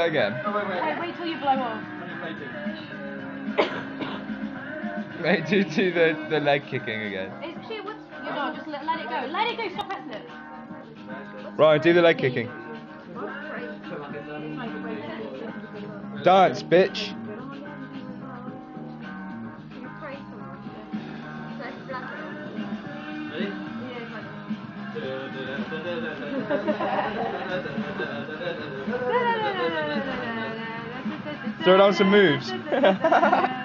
that again. Hey, wait till you blow off. Wait, do, do the, the leg kicking again. It's shit, what's... You know, just let, let it go. Let it go, stop pressing it. Right, do the leg kicking. Dance, bitch. Throw down some moves.